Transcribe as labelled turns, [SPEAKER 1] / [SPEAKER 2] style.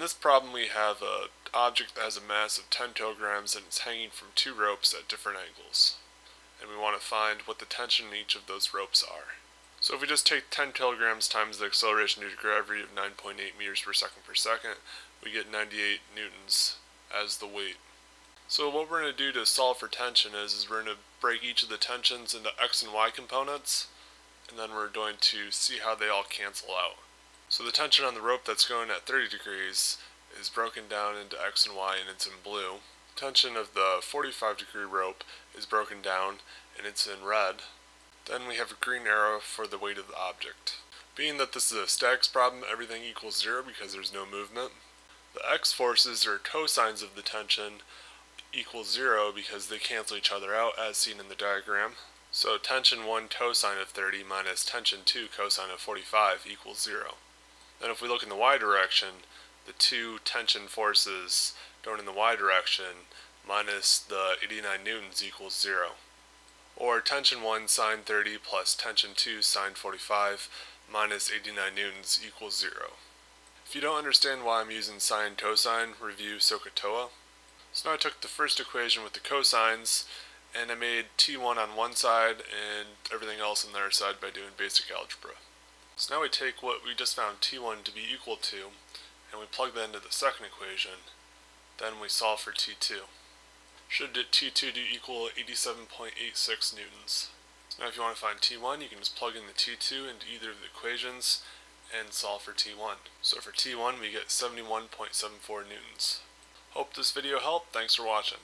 [SPEAKER 1] In this problem we have an object that has a mass of 10 kilograms and it's hanging from two ropes at different angles. And we want to find what the tension in each of those ropes are. So if we just take 10 kilograms times the acceleration due to gravity of 9.8 meters per second per second, we get 98 newtons as the weight. So what we're going to do to solve for tension is, is we're going to break each of the tensions into x and y components, and then we're going to see how they all cancel out. So the tension on the rope that's going at 30 degrees is broken down into x and y and it's in blue. Tension of the 45 degree rope is broken down and it's in red. Then we have a green arrow for the weight of the object. Being that this is a statics problem, everything equals zero because there's no movement. The x forces, or cosines of the tension, equal zero because they cancel each other out as seen in the diagram. So tension 1 cosine of 30 minus tension 2 cosine of 45 equals 0. Then if we look in the y direction, the two tension forces going in the y direction minus the 89 newtons equals 0. Or tension 1 sine 30 plus tension 2 sine 45 minus 89 newtons equals 0. If you don't understand why I'm using sine cosine, review SOHCAHTOA. So now I took the first equation with the cosines and I made T1 on one side and everything else on the other side by doing basic algebra. So now we take what we just found T1 to be equal to, and we plug that into the second equation. Then we solve for T2. Should T2 to equal 87.86 newtons. So now if you want to find T1, you can just plug in the T2 into either of the equations and solve for T1. So for T1, we get 71.74 newtons. Hope this video helped. Thanks for watching.